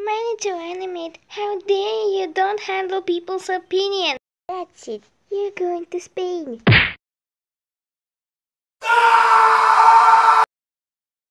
Manager Animate, how dare you don't handle people's opinion. That's it. You're going to Spain.